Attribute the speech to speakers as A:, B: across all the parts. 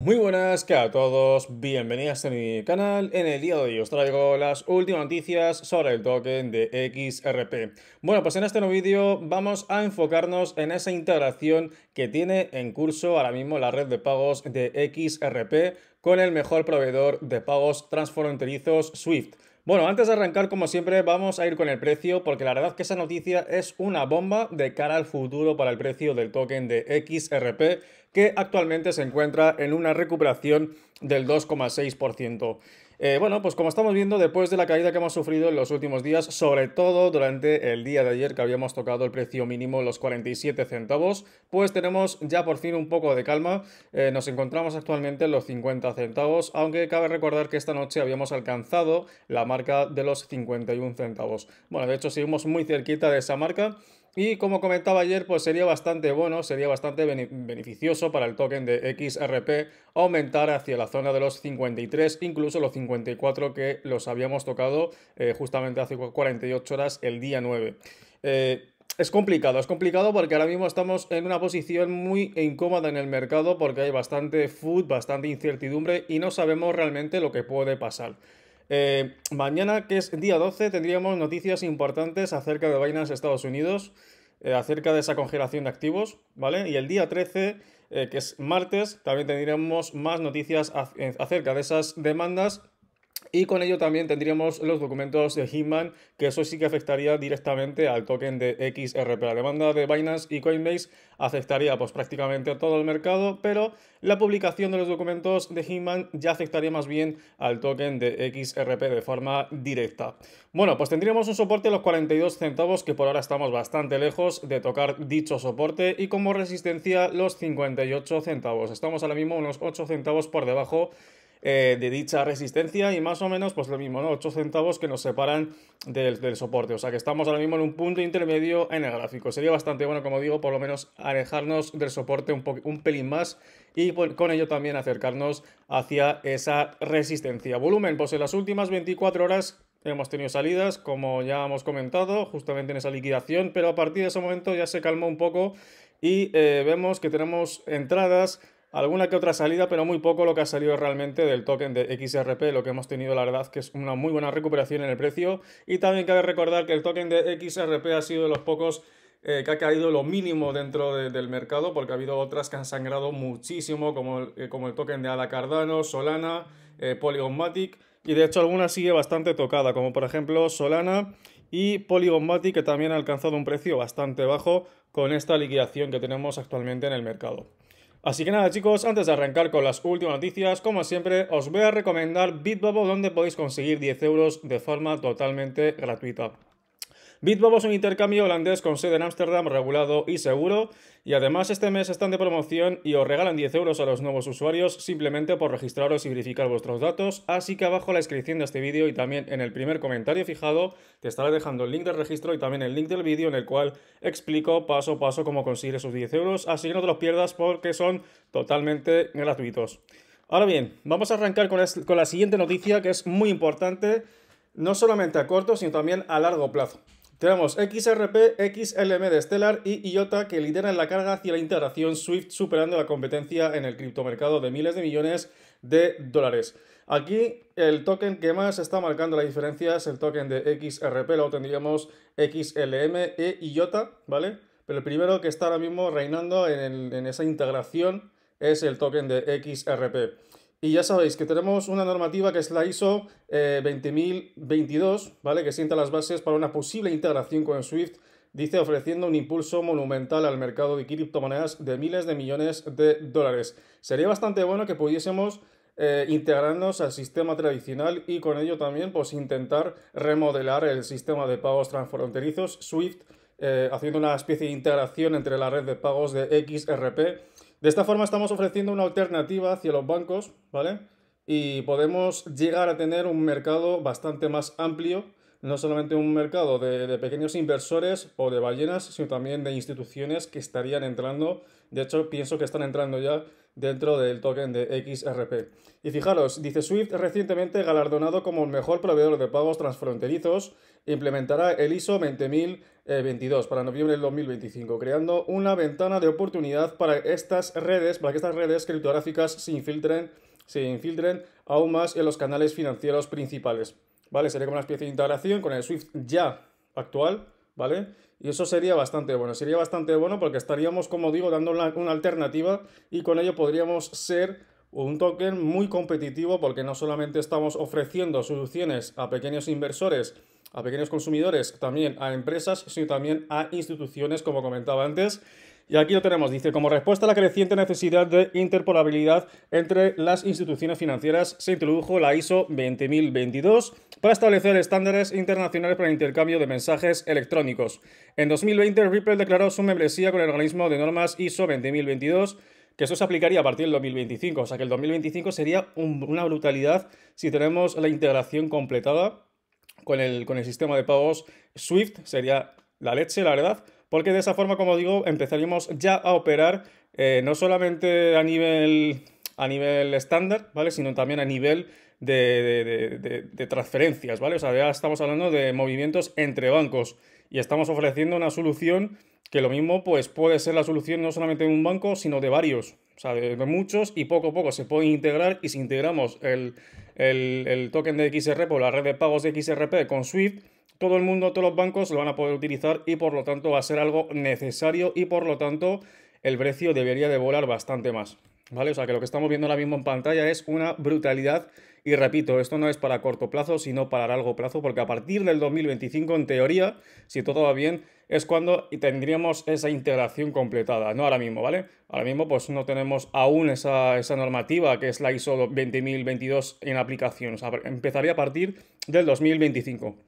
A: Muy buenas que a todos, bienvenidos a mi canal. En el día de hoy os traigo las últimas noticias sobre el token de XRP. Bueno, pues en este nuevo vídeo vamos a enfocarnos en esa integración que tiene en curso ahora mismo la red de pagos de XRP con el mejor proveedor de pagos transfronterizos Swift. Bueno, antes de arrancar, como siempre, vamos a ir con el precio, porque la verdad es que esa noticia es una bomba de cara al futuro para el precio del token de XRP, que actualmente se encuentra en una recuperación del 2,6%. Eh, bueno, pues como estamos viendo, después de la caída que hemos sufrido en los últimos días, sobre todo durante el día de ayer que habíamos tocado el precio mínimo, los 47 centavos, pues tenemos ya por fin un poco de calma. Eh, nos encontramos actualmente en los 50 centavos, aunque cabe recordar que esta noche habíamos alcanzado la marca de los 51 centavos. Bueno, de hecho seguimos muy cerquita de esa marca. Y como comentaba ayer, pues sería bastante bueno, sería bastante beneficioso para el token de XRP aumentar hacia la zona de los 53, incluso los 54 que los habíamos tocado eh, justamente hace 48 horas el día 9. Eh, es complicado, es complicado porque ahora mismo estamos en una posición muy incómoda en el mercado porque hay bastante food, bastante incertidumbre y no sabemos realmente lo que puede pasar. Eh, mañana, que es día 12, tendríamos noticias importantes acerca de Binance Estados Unidos, eh, acerca de esa congelación de activos, ¿vale? Y el día 13, eh, que es martes, también tendríamos más noticias acerca de esas demandas y con ello también tendríamos los documentos de Hitman, que eso sí que afectaría directamente al token de XRP. La demanda de Binance y Coinbase afectaría pues prácticamente a todo el mercado, pero la publicación de los documentos de Hitman ya afectaría más bien al token de XRP de forma directa. Bueno, pues tendríamos un soporte de los 42 centavos, que por ahora estamos bastante lejos de tocar dicho soporte, y como resistencia los 58 centavos. Estamos ahora mismo unos 8 centavos por debajo eh, de dicha resistencia y más o menos pues lo mismo, ¿no? 8 centavos que nos separan del, soporte. O sea que estamos ahora mismo en un punto intermedio en el gráfico. Sería bastante bueno, como digo, por lo menos alejarnos del soporte un, un pelín más y con ello también acercarnos hacia esa resistencia. Volumen, pues en las últimas 24 horas Hemos tenido salidas, como ya hemos comentado, justamente en esa liquidación, pero a partir de ese momento ya se calmó un poco y eh, vemos que tenemos entradas alguna que otra salida, pero muy poco lo que ha salido realmente del token de XRP. Lo que hemos tenido, la verdad, que es una muy buena recuperación en el precio. Y también cabe recordar que el token de XRP ha sido de los pocos eh, que ha caído lo mínimo dentro del mercado, porque ha habido otras que han sangrado muchísimo, como el, eh, como el token de Ada Cardano, Solana, eh, Polygon Matic. Y de hecho, alguna sigue bastante tocada, como por ejemplo Solana y Polygon Matic, que también ha alcanzado un precio bastante bajo con esta liquidación que tenemos actualmente en el mercado. Así que nada chicos, antes de arrancar con las últimas noticias, como siempre os voy a recomendar Bitbubble donde podéis conseguir 10 euros de forma totalmente gratuita. Bitbobo es un intercambio holandés con sede en Ámsterdam, regulado y seguro. Y además este mes están de promoción y os regalan 10 euros a los nuevos usuarios simplemente por registraros y verificar vuestros datos. Así que abajo en la descripción de este vídeo y también en el primer comentario fijado te estaré dejando el link del registro y también el link del vídeo en el cual explico paso a paso cómo conseguir esos 10 euros. Así que no te los pierdas porque son totalmente gratuitos. Ahora bien, vamos a arrancar con la siguiente noticia que es muy importante, no solamente a corto, sino también a largo plazo. Tenemos XRP, XLM de Stellar y IOTA que lideran la carga hacia la integración SWIFT superando la competencia en el criptomercado de miles de millones de dólares. Aquí el token que más está marcando la diferencia es el token de XRP, luego tendríamos XLM e IOTA, ¿vale? Pero el primero que está ahora mismo reinando en, en esa integración es el token de XRP. Y ya sabéis que tenemos una normativa que es la ISO 20022, eh, ¿vale? Que sienta las bases para una posible integración con SWIFT, dice ofreciendo un impulso monumental al mercado de criptomonedas de miles de millones de dólares. Sería bastante bueno que pudiésemos eh, integrarnos al sistema tradicional y con ello también pues intentar remodelar el sistema de pagos transfronterizos SWIFT, eh, haciendo una especie de integración entre la red de pagos de XRP de esta forma estamos ofreciendo una alternativa hacia los bancos, ¿vale? Y podemos llegar a tener un mercado bastante más amplio, no solamente un mercado de, pequeños inversores o de ballenas, sino también de instituciones que estarían entrando. De hecho, pienso que están entrando ya dentro del token de XRP. Y fijaros, dice Swift recientemente galardonado como el mejor proveedor de pagos transfronterizos, implementará el ISO 20022 para noviembre del 2025, creando una ventana de oportunidad para estas redes, para que estas redes criptográficas se infiltren, se infiltren aún más en los canales financieros principales. ¿Vale? Sería como una especie de integración con el Swift ya actual, ¿vale? Y eso sería bastante bueno. Sería bastante bueno porque estaríamos, como digo, dando una, alternativa y con ello podríamos ser un token muy competitivo porque no solamente estamos ofreciendo soluciones a pequeños inversores, a pequeños consumidores, también a empresas, sino también a instituciones, como comentaba antes. Y aquí lo tenemos, dice, como respuesta a la creciente necesidad de interpolabilidad entre las instituciones financieras, se introdujo la ISO 20022 para establecer estándares internacionales para el intercambio de mensajes electrónicos. En 2020, Ripple declaró su membresía con el organismo de normas ISO 20022 que eso se aplicaría a partir del 2025, o sea que el 2025 sería una brutalidad si tenemos la integración completada con el, con el sistema de pagos SWIFT, sería la leche, la verdad, porque de esa forma, como digo, empezaríamos ya a operar eh, no solamente a nivel, a nivel estándar, ¿vale? Sino también a nivel de, transferencias, ¿vale? O sea, ya estamos hablando de movimientos entre bancos y estamos ofreciendo una solución que lo mismo pues puede ser la solución no solamente de un banco, sino de varios, o sea, de, muchos y poco a poco se puede integrar y si integramos el, el, token de XRP o la red de pagos de XRP con Swift, todo el mundo, todos los bancos lo van a poder utilizar y por lo tanto va a ser algo necesario y por lo tanto el precio debería de volar bastante más. ¿Vale? O sea que lo que estamos viendo ahora mismo en pantalla es una brutalidad y repito, esto no es para corto plazo, sino para largo plazo, porque a partir del 2025, en teoría, si todo va bien, es cuando tendríamos esa integración completada, no ahora mismo, ¿vale? Ahora mismo pues no tenemos aún esa, normativa que es la ISO 20022 en aplicación, o sea, empezaría a partir del 2025.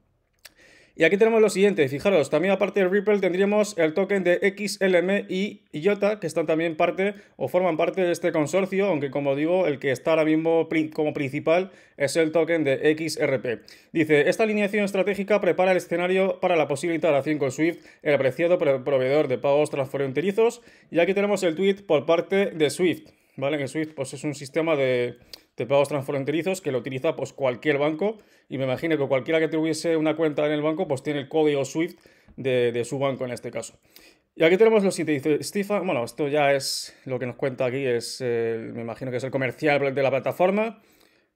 A: Y aquí tenemos lo siguiente, fijaros, también aparte de Ripple tendríamos el token de XLM y IOTA, que están también parte o forman parte de este consorcio, aunque como digo, el que está ahora mismo como principal es el token de XRP. Dice, esta alineación estratégica prepara el escenario para la posible integración con Swift, el apreciado proveedor de pagos transfronterizos, y aquí tenemos el tweet por parte de Swift, ¿vale? Que Swift pues, es un sistema de de pagos transfronterizos que lo utiliza pues cualquier banco y me imagino que cualquiera que tuviese una cuenta en el banco pues tiene el código SWIFT de, su banco en este caso. Y aquí tenemos lo siguiente, Stefan, bueno, esto ya es lo que nos cuenta aquí, es, me imagino que es el comercial de la plataforma.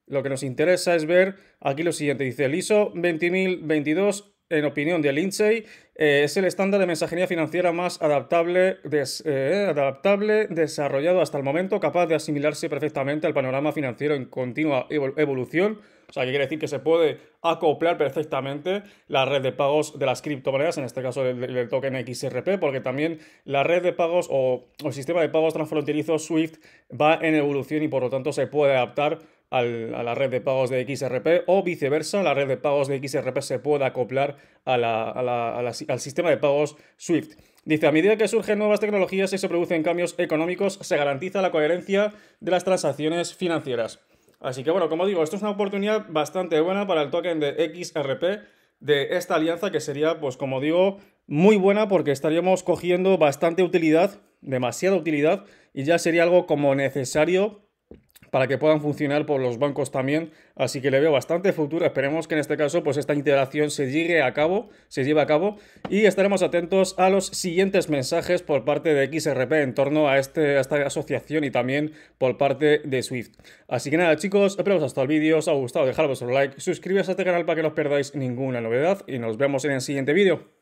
A: Lo que nos interesa es ver aquí lo siguiente, dice el ISO 20022 en opinión de Lindsay, eh, es el estándar de mensajería financiera más adaptable, eh, adaptable, desarrollado hasta el momento, capaz de asimilarse perfectamente al panorama financiero en continua evolución. O sea, que quiere decir que se puede acoplar perfectamente la red de pagos de las criptomonedas, en este caso del, token XRP, porque también la red de pagos o, o el sistema de pagos transfronterizo SWIFT va en evolución y por lo tanto se puede adaptar a la red de pagos de XRP o viceversa, la red de pagos de XRP se puede acoplar al sistema de pagos SWIFT. Dice, a medida que surgen nuevas tecnologías y se producen cambios económicos, se garantiza la coherencia de las transacciones financieras. Así que bueno, como digo, esto es una oportunidad bastante buena para el token de XRP de esta alianza que sería, pues como digo, muy buena porque estaríamos cogiendo bastante utilidad, demasiada utilidad, y ya sería algo como necesario para que puedan funcionar por los bancos también. Así que le veo bastante futuro. Esperemos que en este caso pues esta integración se llegue a cabo, se lleve a cabo y estaremos atentos a los siguientes mensajes por parte de XRP en torno a, este, esta asociación y también por parte de Swift. Así que nada chicos, espero que haya gustado el vídeo, os ha gustado, dejad vuestro like, suscribiros a este canal para que no os perdáis ninguna novedad y nos vemos en el siguiente vídeo.